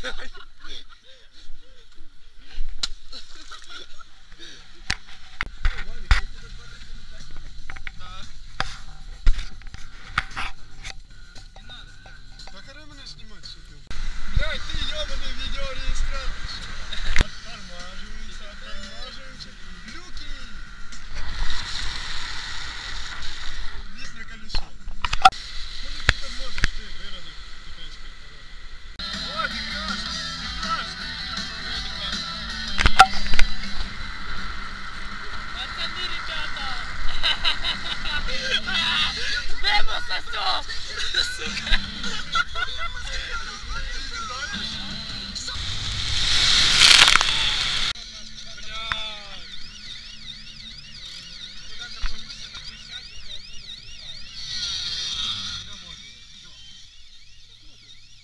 Ha ha ha! Демо сосет! Сука!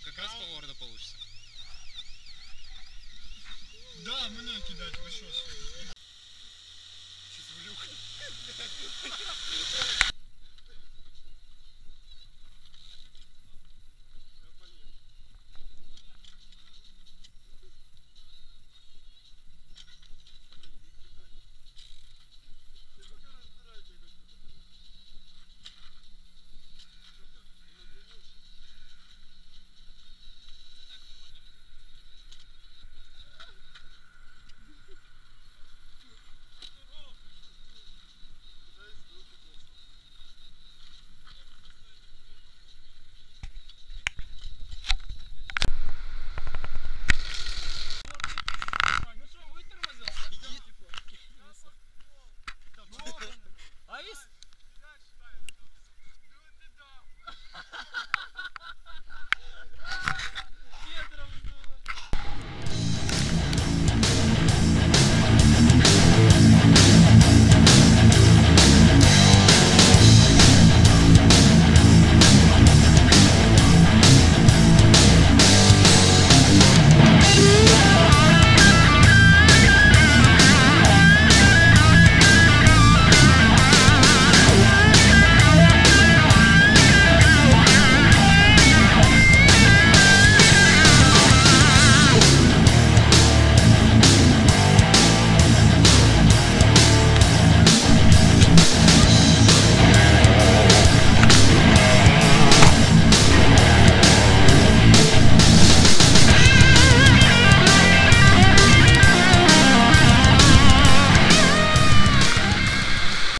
Как раз поворота получится. Да, мне кидать, вы что? Thank you.